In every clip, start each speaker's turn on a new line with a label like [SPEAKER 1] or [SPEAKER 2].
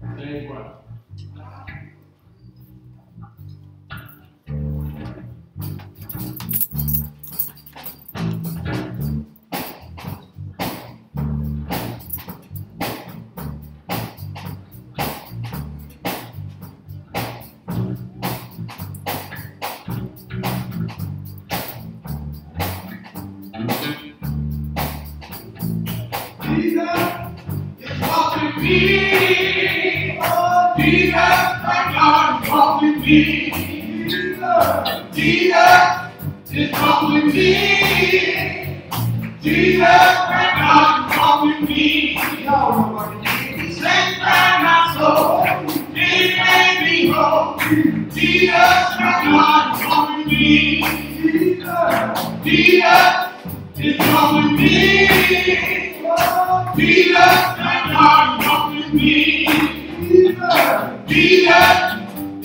[SPEAKER 1] Day one. Peter is me. Jesus, Jesus is
[SPEAKER 2] me. Jesus is me.
[SPEAKER 1] All
[SPEAKER 2] my soul. Made whole. Jesus is me. Jesus, Jesus is me. Jesus is me.
[SPEAKER 1] Jesus,
[SPEAKER 2] Jesus.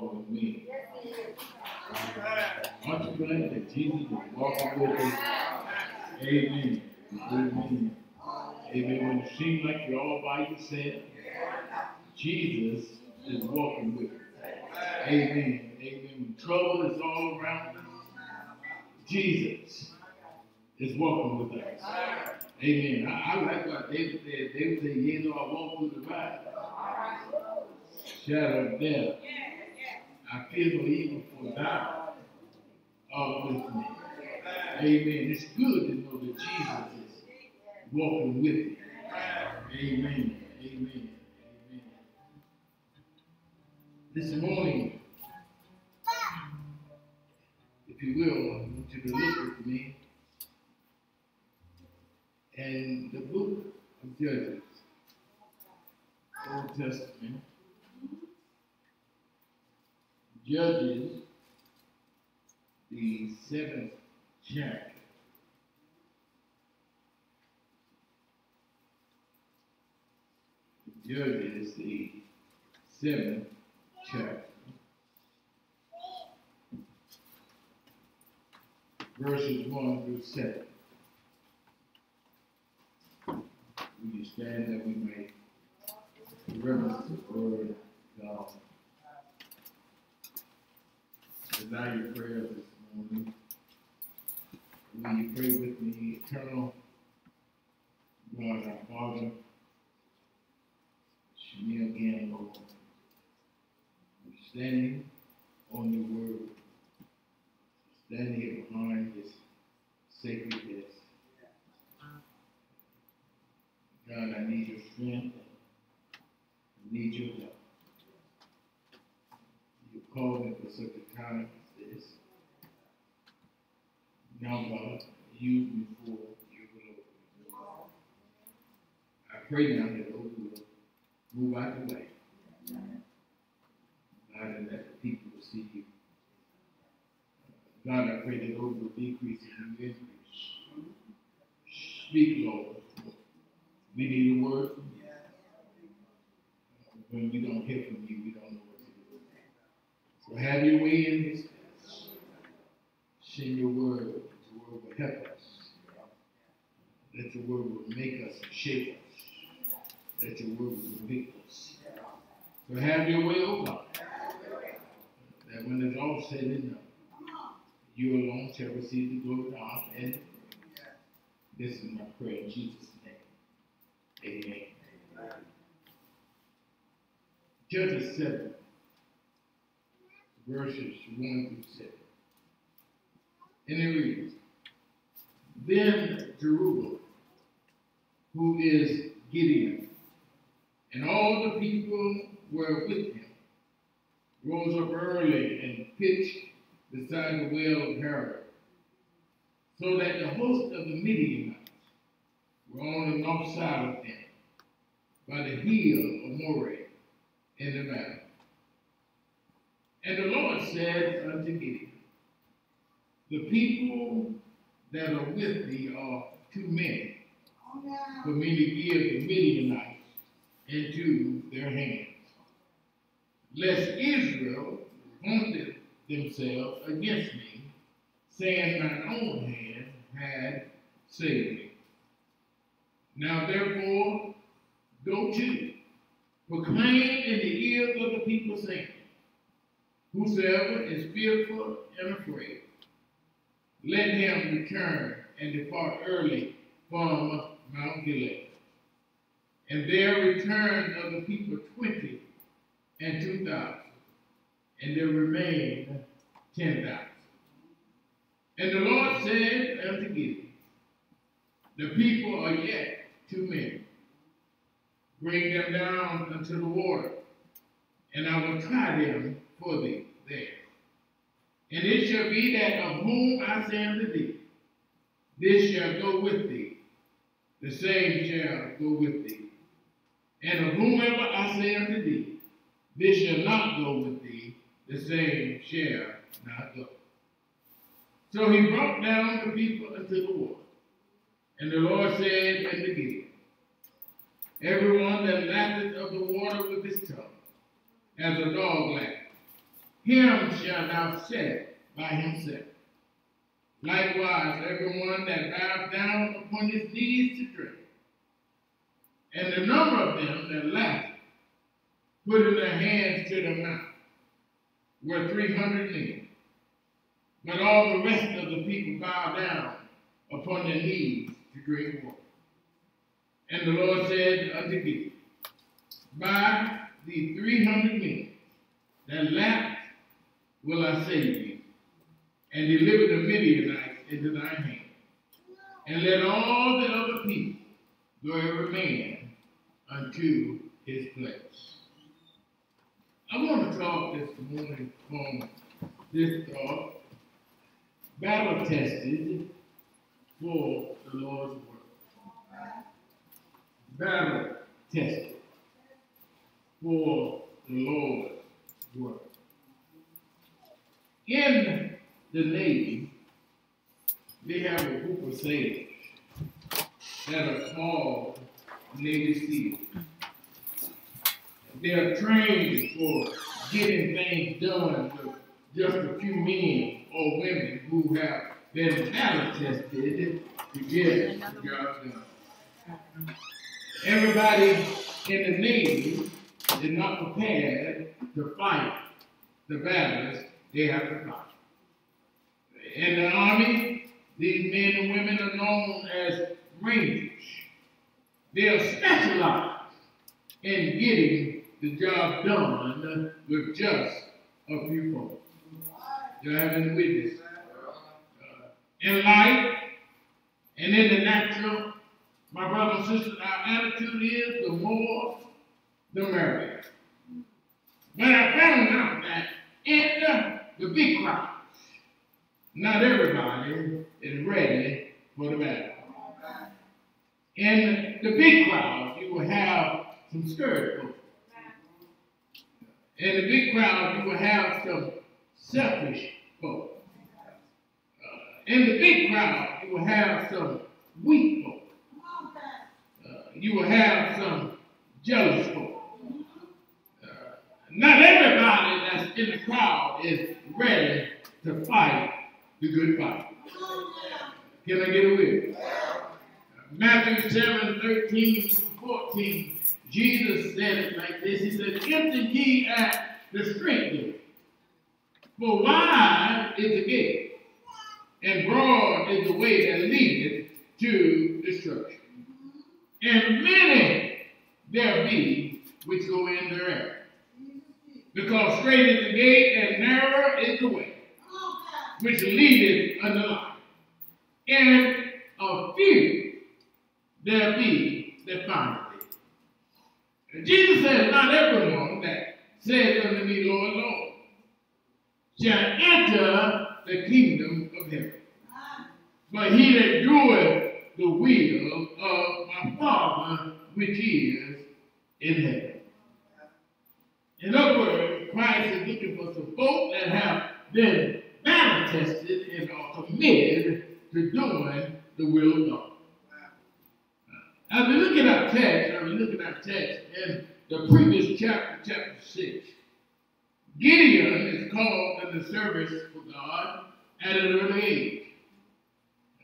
[SPEAKER 1] walking with me. Aren't you glad that Jesus is walking with us? Amen. Amen. Amen.
[SPEAKER 2] When it seems like you're all by yourself, Jesus is walking with you. Amen. Amen. When trouble is all around us, Jesus is walking with us. Amen. I, I like what David said. David said, "You know, I walk through the valley, shadow of death. I fear no evil, for thou art with me. Amen. It's good to know that Jesus is walking with me. Amen. Amen. Amen. This morning, if you will, I want you to look with me and the book of Judges, Old Testament, Judges, the seventh chapter. Judges, the seventh chapter. Verses 1 through 7. We stand that we may reverence the word of God. Desire your prayer this morning. Will you pray with me, eternal God, our Father? Me again, Lord. Standing on your word, standing here behind this sacred desk. God, I need your strength. I need your help. You called me for such a as this. Now, God, use me for your. I pray now that those who will move out the way. God, and let the people will see you. God, I pray that those will decrease and you increase. Speak, Lord. We need a word. When we don't hear from you, we don't know what to do. So have your way in this place. Send your word. Your word will help us. Let your word will make us and shape us. Let your word will convict us. So have your way, oh God. That when it's all said and done, you alone shall receive the glory, honor, and this is my prayer in Jesus' name. Amen. Judges 7, verses 1 through 7. And it reads, Then Jerubbaal, who is Gideon, and all the people were with him, rose up early and pitched beside the well of Harod, so that the host of the Midianites were on the north side of them, by the hill of Moreh in the valley. And the Lord said unto Gideon, The people that are with thee are too many for me to give the Midianites into their hands, lest Israel vaunt themselves against me, saying, Mine own hand had saved me. Now therefore, go to, proclaim in the ears of the people, saying, Whosoever is fearful and afraid, let him return and depart early from Mount Gilead. And there returned of the people twenty and two thousand, and there remained ten thousand. And the Lord said unto Gideon, The people are yet too many. Bring them down unto the water, and I will try them thee there. And it shall be that of whom I say unto thee, this shall go with thee, the same shall go with thee. And of whomever I say unto thee, this shall not go with thee, the same shall not go. So he brought down the people unto the water. And the Lord said unto Gideon, Everyone that lappeth of the water with his tongue, as a dog lappeth, him shall thou set by himself. Likewise, everyone that bows down upon his knees to drink. And the number of them that laughed, putting their hands to their mouth, were 300 men. But all the rest of the people bowed down upon their knees to drink water. And the Lord said unto Gideon, By the 300 men that lapped will I save thee, and deliver the Midianites into thy hand. And let all the other people go every man unto his place. I want to talk this morning from this thought, battle tested for the Lord's work. Battle tested for the Lord's work. In the Navy, they have a group of sailors that are called Navy SEALs. They are trained for getting things done with just a few men or women who have been battle tested to get the job done. Everybody in the Navy is not prepared to fight the battles they have to fight. In the Army, these men and women are known as Rangers. They are specialized in getting the job done with just a few folks. You have any witness? Uh, in life and in the natural, my brothers and sisters, our attitude is the more, the merrier. But I found out that in the, the big crowd. not everybody is ready for the battle. In the big crowd, you will have some scared folks. In the big crowd, you will have some selfish folk. Uh, in the big crowd, you will have some weak folk. Uh, you will have some jealous folk. Uh, not everybody in the crowd is ready to fight the good fight. Can I get a witness? Matthew 7, 13 to 14, Jesus said it like this. He said, Enter ye at the straight gate. For wide is the gate, and broad is the way that leadeth to destruction. And many there be which go in therein. Because straight is the gate, and narrow is the way, which leadeth unto life. And a few there be that find it. And Jesus said, Not everyone that says unto me, Lord, Lord, shall enter the kingdom of heaven. But he that doeth the will of my Father which is in heaven. In other words, Christ is looking for some folk that have been battle tested and are committed to doing the will of God. As we looking at text, as we looking at text in the previous chapter, chapter 6, Gideon is called in the service for God at an early age.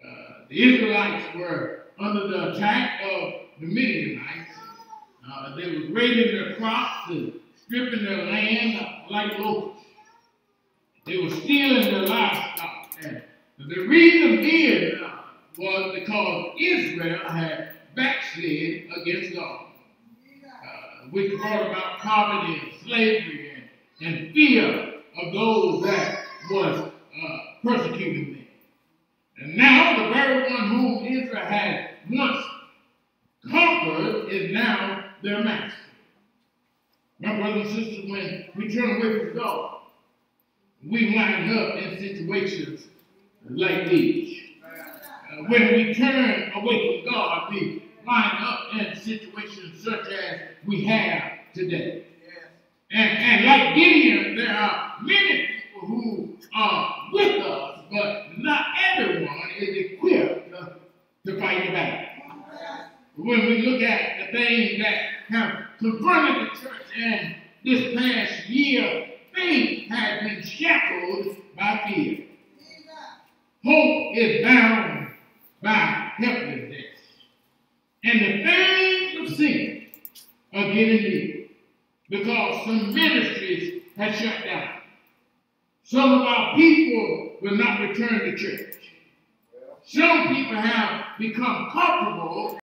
[SPEAKER 2] Uh, the Israelites were under the attack of the Midianites. Uh, they were raiding their crops and stripping their land like locusts. They were stealing their livestock. And the reason being uh, was because Israel had backslid against God, uh, which brought about poverty and slavery and, and fear of those that was uh, persecuting them. And now the very one whom Israel had once conquered is now their master. My brothers and sisters, when we turn away from God, we wind up in situations like these. Uh, when we turn away from God, we wind up in situations such as we have today. And, and like Gideon, there are many people who are with us, but not everyone is equipped to, fight the battle. When we look at things that have confronted the church in this past year, faith has been shackled by fear. Hope is bound by helplessness. And the things of sin are getting deep because some ministries have shut down. Some of our people will not return to church. Some people have become comfortable